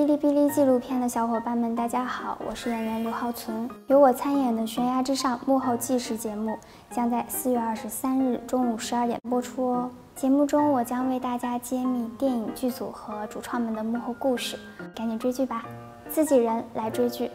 哔哩哔哩纪录片的小伙伴们大家好我是演员刘浩存由我参演的悬崖之上幕后纪实节目将在四月二十三日中午十二点播出哦。节目中我将为大家揭秘电影剧组和主创们的幕后故事赶紧追剧吧。自己人来追剧。